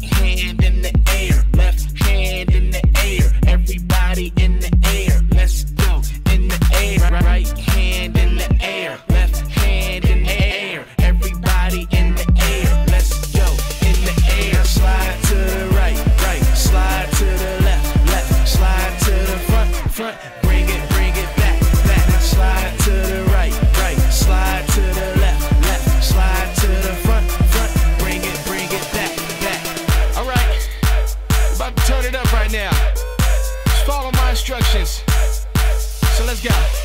Right hand in the air, left hand in the air. Everybody in the air, let's go in the air. Right hand in the air, left hand in the air. Everybody in the air, let's go in the air. Slide to the right, right. Slide to the left, left. Slide to the front, front. Bring it, bring it back, back. Slide to the right. about to turn it up right now. Follow my instructions. So let's go.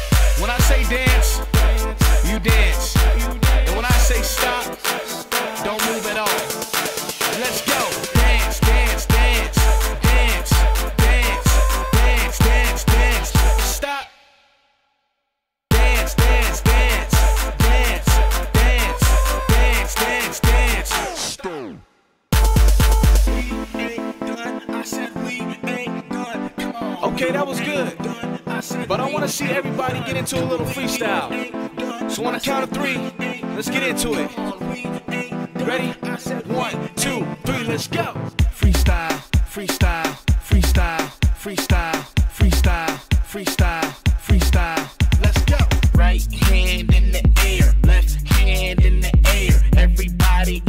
Okay, that was good. But I want to see everybody get into a little freestyle. So on the count of three, let's get into it. Ready? One, two, three, let's go. Freestyle, freestyle, freestyle, freestyle, freestyle, freestyle, freestyle. Let's go. Right hand in the air, left hand in the air. Everybody